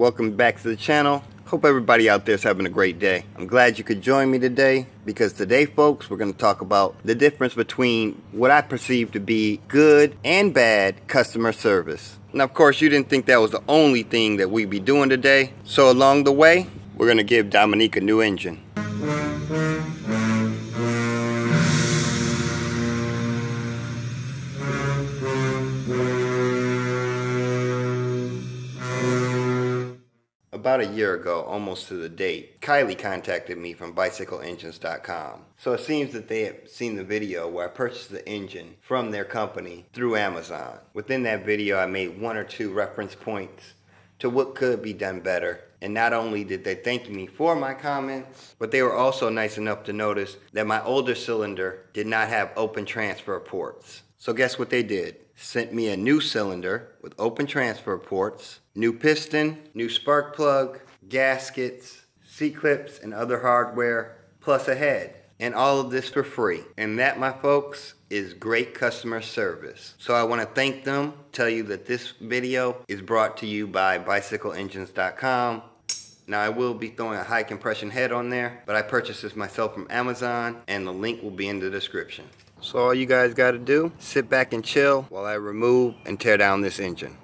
Welcome back to the channel. Hope everybody out there is having a great day. I'm glad you could join me today because today, folks, we're going to talk about the difference between what I perceive to be good and bad customer service. Now, of course, you didn't think that was the only thing that we'd be doing today. So along the way, we're going to give Dominique a new engine. About a year ago, almost to the date, Kylie contacted me from bicycleengines.com. So it seems that they had seen the video where I purchased the engine from their company through Amazon. Within that video, I made one or two reference points to what could be done better. And not only did they thank me for my comments, but they were also nice enough to notice that my older cylinder did not have open transfer ports. So guess what they did? Sent me a new cylinder with open transfer ports, new piston, new spark plug, gaskets, C-clips, and other hardware, plus a head. And all of this for free. And that, my folks, is great customer service. So I want to thank them, tell you that this video is brought to you by bicycleengines.com. Now I will be throwing a high compression head on there, but I purchased this myself from Amazon and the link will be in the description. So all you guys got to do, sit back and chill while I remove and tear down this engine.